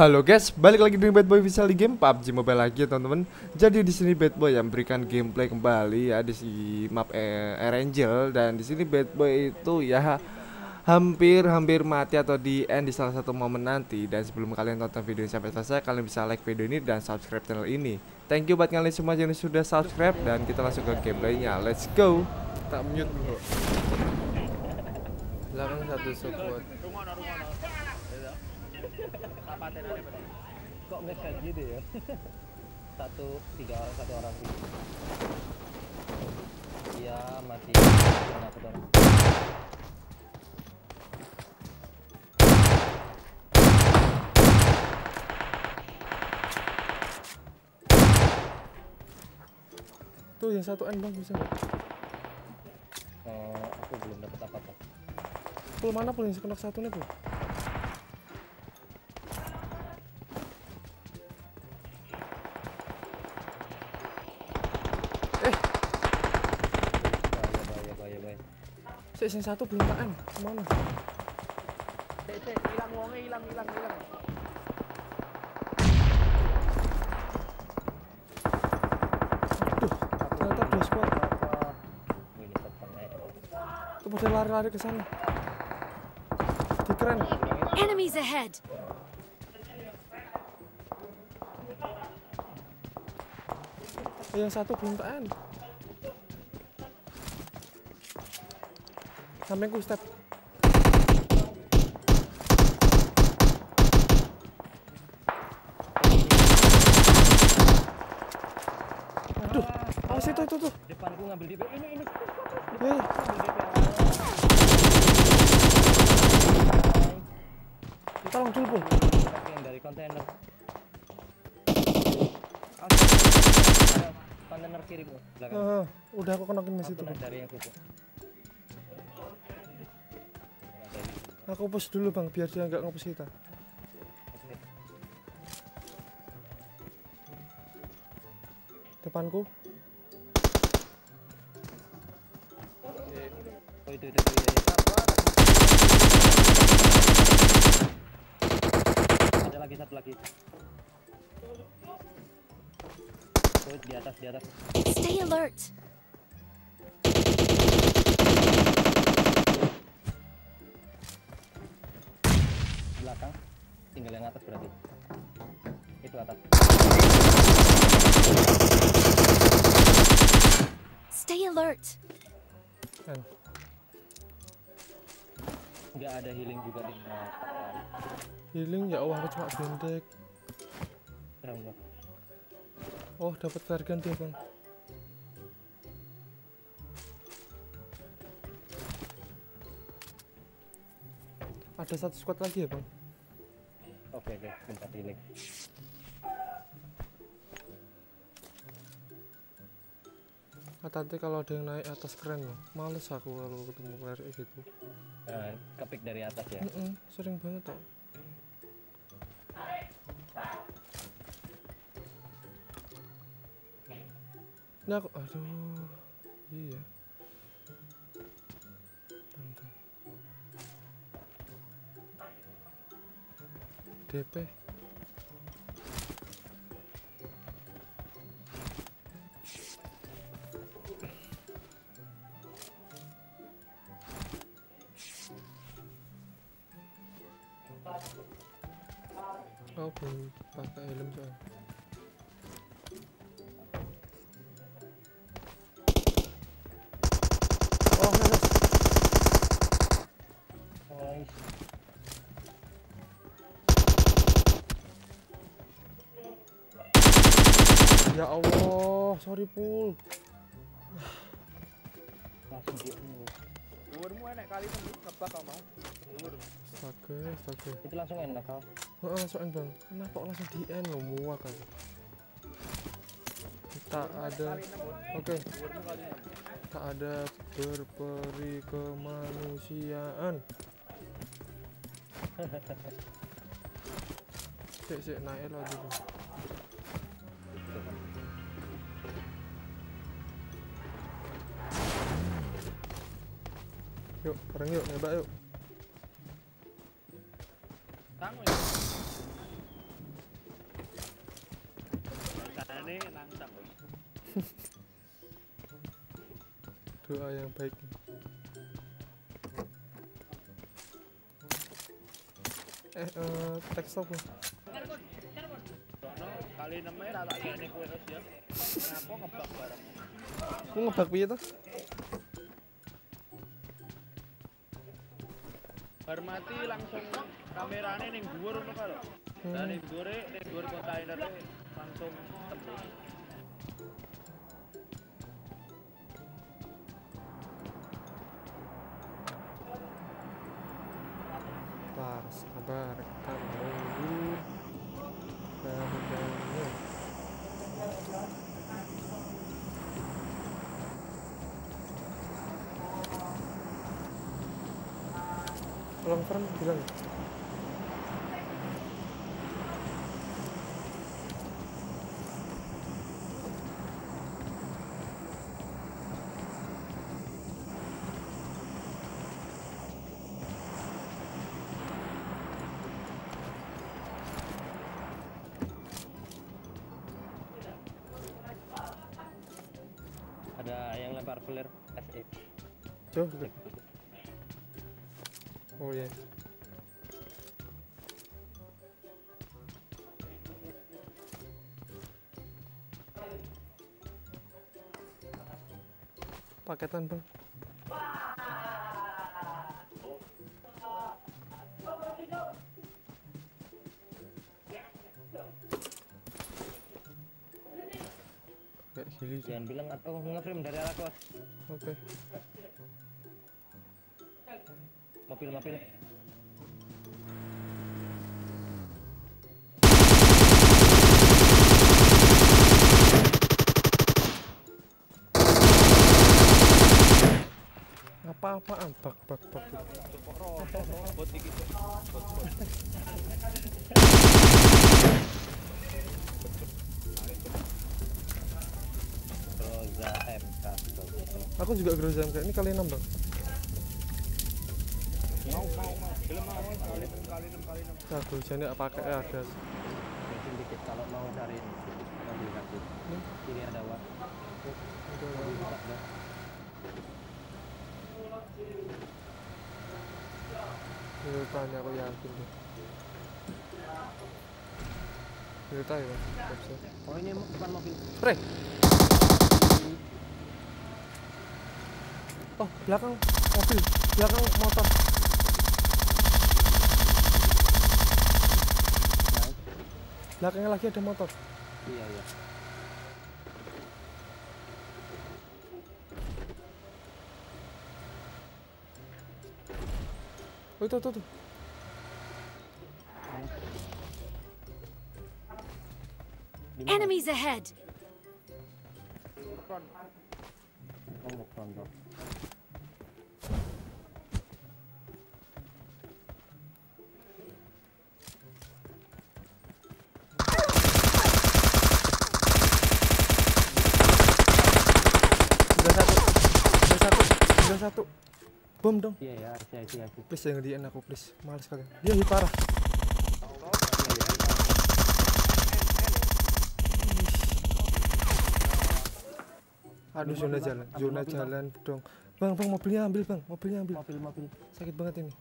Halo guys, balik lagi dengan Bad Boy Visual di game PUBG Mobile lagi ya teman-teman. Jadi di sini Bad Boy yang berikan gameplay kembali ya di si map eh, Air Angel dan di sini Bad Boy itu ya hampir hampir mati atau di end di salah satu momen nanti dan sebelum kalian tonton video ini sampai selesai kalian bisa like video ini dan subscribe channel ini. Thank you buat kalian semua yang sudah subscribe dan kita langsung ke gameplaynya. Let's go. Kita mute dulu. Belakang satu support. kok ngeset gitu ya satu tiga orang satu orang sih iya aku dong Tuh yang satu N bang bisa nggak? oh, aku belum dapat apa-apa Pul mana pul yang kena satu nih tuh? Si yang satu belum N. Ke mana? Cek, cek, hilang wongnya, hilang, hilang, hilang. Aduh, ternyata dua eh Tuh pada lari-lari ke sana. Di keren. Enemies ahead! Yang satu belum Sampingku step. Aduh, awas itu itu tuh. depanku ngambil DP ini ini Ya, ya. Tolong dulu, yang dari kontainer Ah, kontainer kiri bu belakang Ah, udah aku kenokin di situ. dari yang kupu Aku push dulu bang, biar dia nggak ngepush kita. Depanku. Oh itu itu itu. Ada lagi satu lagi. Oh di atas di atas. Stay alert! Belakang. Tinggal yang atas berarti. Itu atas. Stay alert! Kan. Nggak ada healing juga di. Healing ya Allah, aku cuma bendek. Banget. Oh, dapat target dia bang. Ada satu squad lagi ya bang. Oke oke, bentar healing. Hati-hati kalau ada yang naik atas keren loh. Males aku kalau ketemu player kayak gitu. Eh, kepik dari atas ya. Mm-mm, sering banget kok. Ini aku, aduh, iya. DP. Oh, belum pakai helm soalnya. Oh, yes, yes. Nice. Ya Allah, sorry pul. Umurmu enak kali tembus, ngebak kamu. Umur. Astaga, astaga. Itu langsung enak kau. Heeh, langsung end bang. Kenapa kok langsung di end lo muak aku. Tak ada, Kali oke. Kali enam. Tak ada berperi kemanusiaan. Sik, sik, naik lagi. Bang. Yuk, bareng yuk, nyoba yuk. tangguh ya. Carane nantang. Doa yang baik. Eh, eh uh, text stop. Kali nemeh ra tak jane kowe terus. Kenapa ngebak bareng? Ku ngebak piye tuh? Bar mati langsung kamerane ning dhuwur ngono kalo. Lah ning dhuwure ning dhuwur langsung tembus. Long term bilang Paketan bang. Kayak. Jangan bilang atau nge-frame dari arah kos. Oke. Mobil-mobil. Apa-apaan bak bak bak. Bot iki Cuk. Groza MK. Aku juga Groza MK. Ini kali enam bang. Mau mau mau. Gelem mau kali 6 kali 6 kali 6. Nah, Grozanya pakai ada. Kalau mau cari mobil kaki. Nih. Kiri ada. Toyotanya aku yakin deh. Toyota ya. Capsule. Oh ini bukan mobil. Spray. Oh belakang mobil, belakang motor. Belakangnya lagi ada motor. Iya iya. Oh itu tuh tuh. Di mana? Enemies ahead! Bom dong. Iya ya, iya iya. Please jangan diin aku please. Males kalian. Dia hit parah. Aduh zona jalan, zona jalan dong. Bang, bang mobilnya ambil bang, mobilnya ambil. Mobil mobil. Sakit banget ini.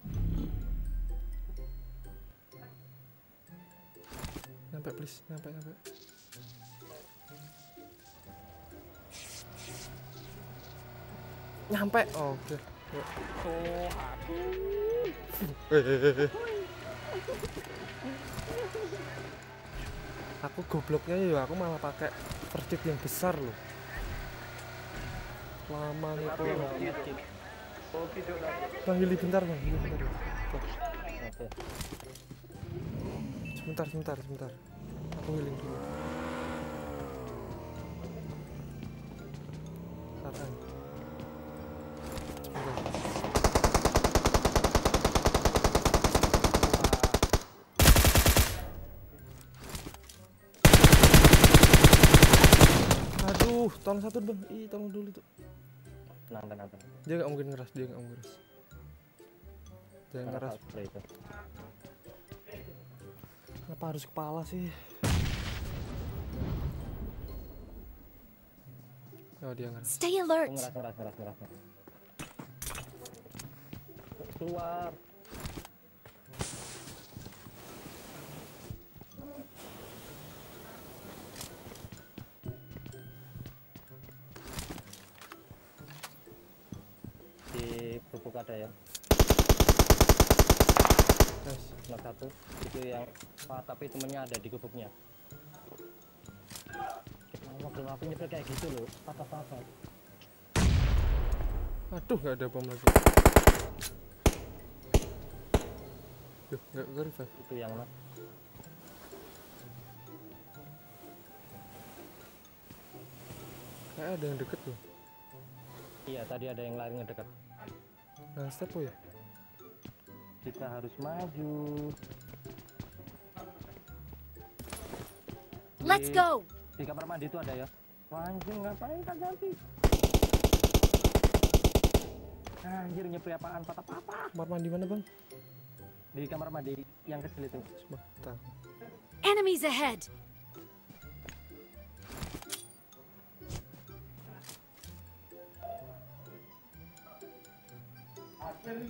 Nyampe please, nyampe nyampe. Nyampe. Oke. Yuk. Aku gobloknya ya aku malah pakai aid yang besar loh. Lama nih kok. Bang Willy bentar bang, Willy bentar. Sebentar, sebentar, sebentar. Aku healing dulu. Tolong satu bang. Ih, tolong dulu tuh. Tenang tenang tenang. Dia nggak mungkin ngeras, dia nggak mungkin ngeras. Jangan Karena ngeras. spray itu. Kenapa harus kepala sih? Oh dia ngeras. Stay alert. ngeras ngeras ngeras ngeras keluar ada ya nomor satu itu yang ah, tapi temennya ada di gubuknya kenapa belum nyebel kayak gitu loh apa Aduh nggak ada bom lagi. Duh nggak nggak revive. itu yang mana Kayak ada yang deket loh. iya tadi ada yang lari ngedekat Nah step ya. kita harus maju Let's go. di kamar mandi itu ada ya anjing ngapain tak ganti anjir nyepri apaan patah patah Kamar mandi mana bang? di kamar mandi yang kecil itu tahu. Enemies ahead. Kita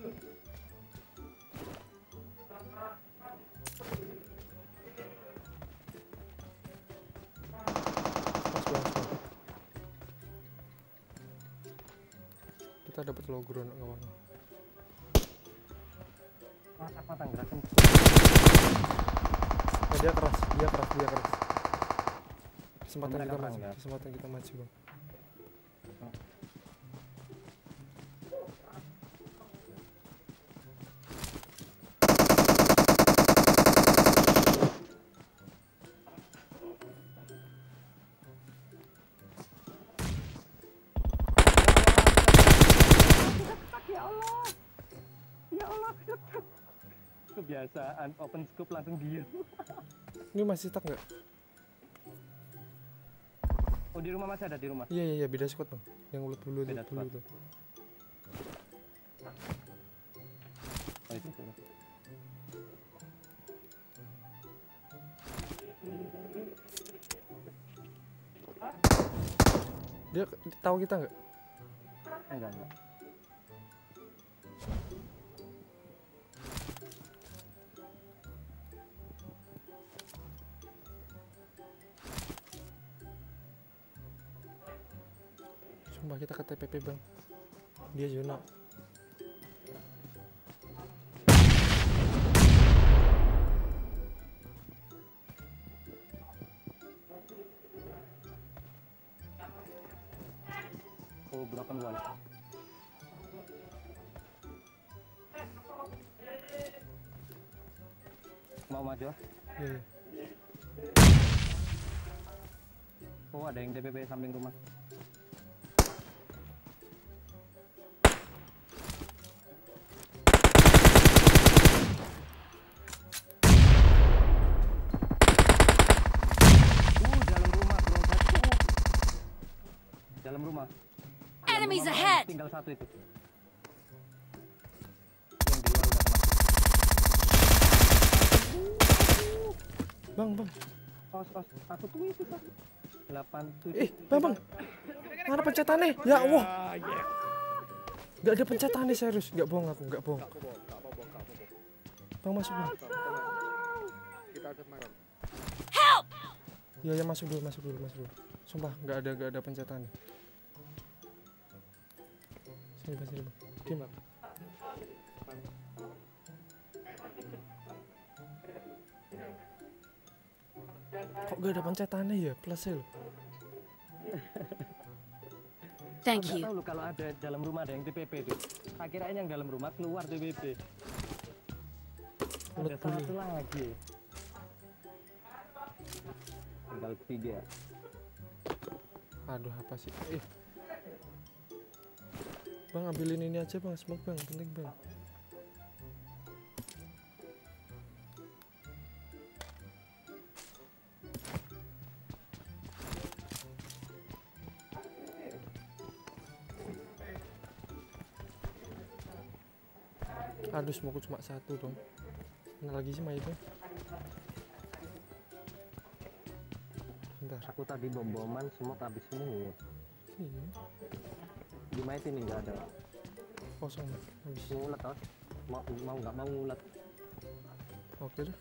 dapat logo anak kawan. patah patah gerakan Nah, dia keras, dia keras, dia keras. Kesempatan kita maju, bangga. kesempatan kita maju bang. Kebiasaan open scope langsung diam Ini masih stuck nggak? oh di rumah masih ada di rumah Iya iya iya beda squad bang. Yang ulet bulu Beda ulet bulu tuh. oh itu tuh. Dia tahu kita nggak? enggak enggak Sumpah kita ke TPP bang. Dia zona. Dalam Enemies ahead. tinggal satu itu yang di luar udah kena Bang bang. os os aku tuh itu satu delapan tujuh Eh bang bang. Mana pencetannya? Ya Allah. Gak ada pencetannya serius. Gak bohong aku, gak bohong. Bang masuk bang. Kita. Help! Ya ya masuk dulu, masuk dulu, masuk dulu. Sumpah gak ada gak ada pencetannya. Sini bang, sini bang. Diam. Kok gak ada pencetannya ya? Plusnya loh. Thank you. tahu lu kalau ada dalam rumah ada yang TPP itu. Tak kirain yang dalam rumah keluar TPP. Ada satu lagi. Tinggal tiga. Aduh apa sih? Eh. Bang ambilin ini aja bang, smoke bang, penting bang. Aduh smoke cuma satu dong. Mana lagi sih mayatnya? Bentar, Aku tadi bom-boman semua habis semua. Iya, Di mayat ini nggak ada. kosong. Ngulet tos. Mau mau nggak mau ngulet. Oke deh.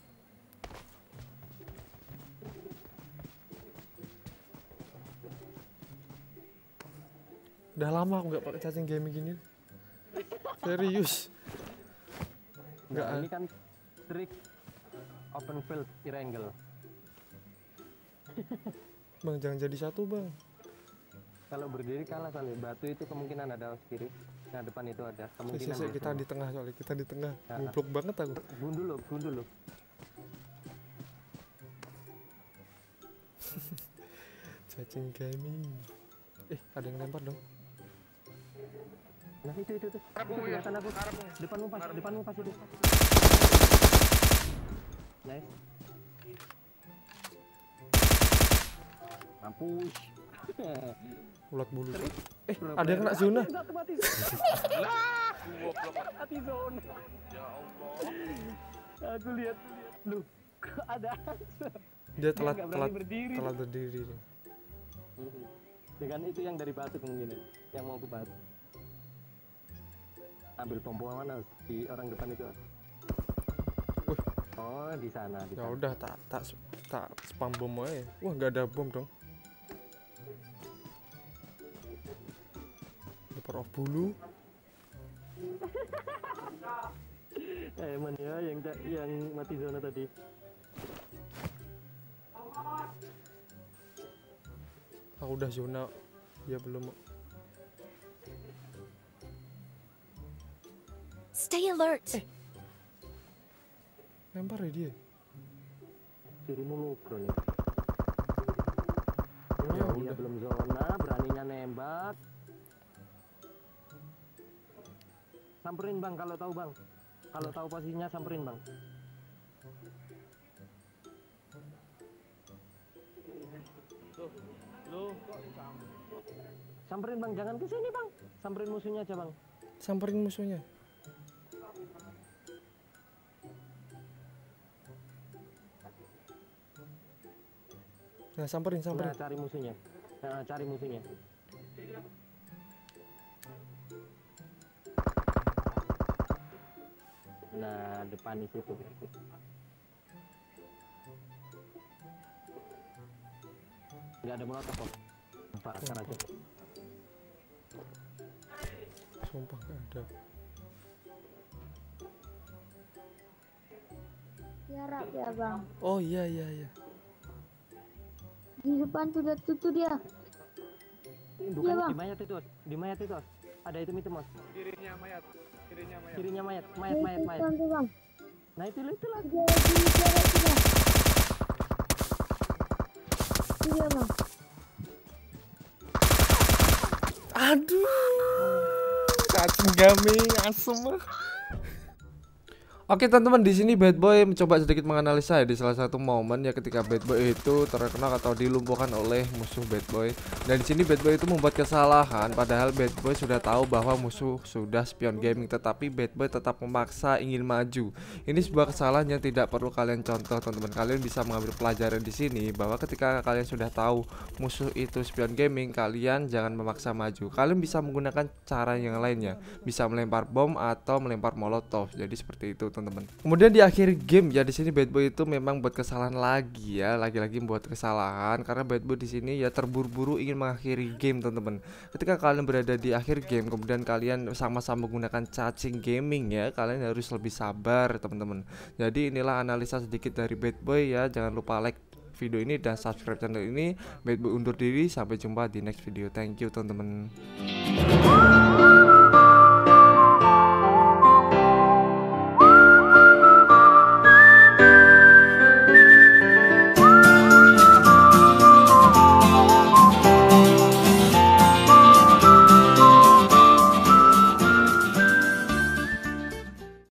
Udah lama aku nggak pakai cacing gaming gini. Serius. Nggak, Nah, ah. ini kan trik open field triangle. Bang jangan jadi satu bang. Kalau berdiri kalah kali. Batu itu kemungkinan ada kiri. Nah depan itu ada kemungkinan. ada kita semua. di tengah soalnya kita di tengah. Ah, ah. Goblok banget aku. Gundu lo, gundu lo. Cacing gaming. Eh ada yang lempar dong. Nah itu itu itu. Itu kelihatan aku. Depanmu pas, depanmu pas itu. Nice. Mampus. Ulat bulu. Eh Pro ada yang kena zona. Mati. Zona. Ya Allah. Aku lihat lu ada Dia Dia telat berani telat berdiri. telat berdiri. nih. dengan itu yang dari batu kemungkinan yang mau ke batu ambil bom mana di orang depan itu Wih. oh di sana Ya udah tak tak tak spam bom aja. Wah nggak ada bom dong. Off bulu. eh man ya yang yang mati zona tadi Aku udah zona. Ya belum. Stay alert. Lempar ya dia. dirimu lu bro nih Ya dia udah. belum zona beraninya nembak samperin bang kalau tahu bang kalau tahu posisinya samperin bang samperin bang jangan ke sini bang samperin musuhnya aja bang Samperin musuhnya. Nah, samperin, samperin. Nah, cari musuhnya. Nah, cari musuhnya. Nah, depan di situ. Nggak ada molotov kok. Pak, akar aja. Sumpah nggak ada. Tiarap ya bang. Oh iya iya iya. Di depan tuh udah tutup dia. Bukan Bang. di mayat itu, di mayat itu. Ada itu itu, Mas. kirinya mayat, kirinya mayat. Kirinya mayat, mayat, mayat, mayat. Nah, itu itu lagi. Dia lagi dia bang. Aduh. Cacing gaming asem. Oke teman-teman di sini Bad Boy mencoba sedikit menganalisa ya di salah satu momen ya ketika Bad Boy itu terkena atau dilumpuhkan oleh musuh Bad Boy. Dan di sini Bad Boy itu membuat kesalahan padahal Bad Boy sudah tahu bahwa musuh sudah spion gaming tetapi Bad Boy tetap memaksa ingin maju. Ini sebuah kesalahan yang tidak perlu kalian contoh teman-teman. Kalian bisa mengambil pelajaran di sini bahwa ketika kalian sudah tahu musuh itu spion gaming kalian jangan memaksa maju. Kalian bisa menggunakan cara yang lainnya bisa melempar bom atau melempar molotov. Jadi seperti itu teman-teman. Kemudian di akhir game ya di sini bad boy itu memang buat kesalahan lagi ya lagi-lagi membuat kesalahan karena bad boy di sini ya terburu-buru ingin mengakhiri game teman-teman. Ketika kalian berada di akhir game kemudian kalian sama-sama menggunakan cacing gaming ya kalian harus lebih sabar teman-teman. Jadi inilah analisa sedikit dari bad boy ya. Jangan lupa like video ini dan subscribe channel ini. Bad Boy undur diri. Sampai jumpa di next video. Thank you teman-teman